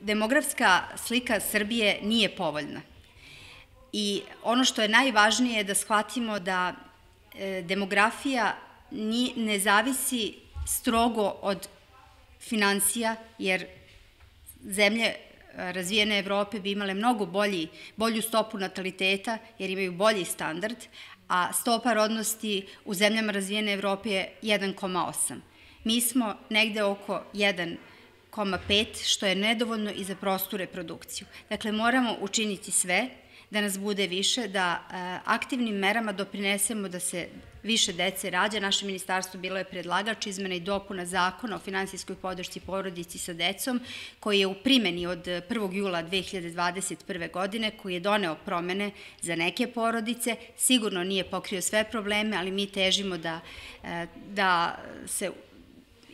Demografska slika Srbije nije povoljna. I ono što je najvažnije je da shvatimo da e, demografija ne zavisi strogo od financija, jer zemlje e, razvijene Evrope bi imale mnogo bolji, bolju stopu nataliteta, jer imaju bolji standard, a stopa rodnosti u zemljama razvijene Evrope je 1,8. Mi smo negde oko 1 1,5, što je nedovoljno i za prostu reprodukciju. Dakle, moramo učiniti sve da nas bude više, da e, aktivnim merama doprinesemo da se više dece rađa. Naše ministarstvo bilo je predlagač izmena i dopuna zakona o finansijskoj podršci porodici sa decom, koji je u primeni od 1. jula 2021. godine, koji je doneo promene za neke porodice. Sigurno nije pokrio sve probleme, ali mi težimo da, e, da se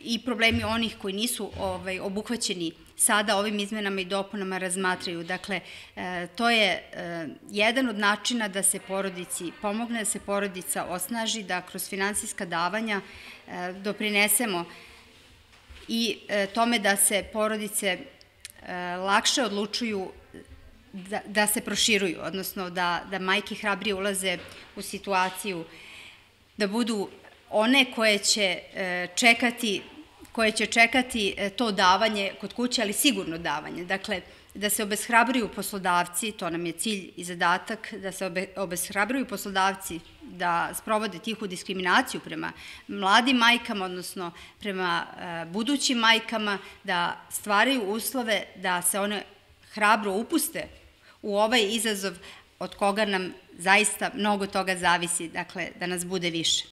i problemi onih koji nisu ovaj, obuhvaćeni sada ovim izmenama i dopunama razmatraju. Dakle, e, to je e, jedan od načina da se porodici pomogne, da se porodica osnaži, da kroz finansijska davanja e, doprinesemo i tome da se porodice lakše odlučuju da, da se proširuju, odnosno da, da majke hrabrije ulaze u situaciju da budu one koje će čekati koje će čekati e, to davanje kod kuće, ali sigurno davanje. Dakle, da se obeshrabruju poslodavci, to nam je cilj i zadatak, da se obeshrabruju poslodavci da sprovode tihu diskriminaciju prema mladim majkama, odnosno prema e, budućim majkama, da stvaraju uslove da se one hrabro upuste u ovaj izazov od koga nam zaista mnogo toga zavisi, dakle, da nas bude više.